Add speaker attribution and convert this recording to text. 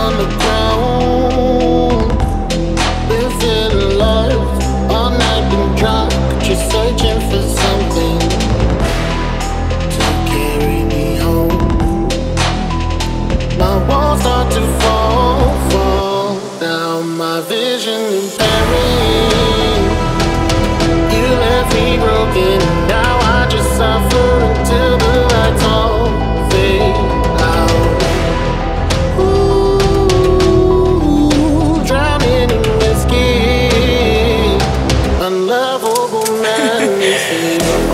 Speaker 1: on the ground. Living life all night and drunk Just searching for something To carry me home. My walls start to fall, fall Now my vision is impairing. see.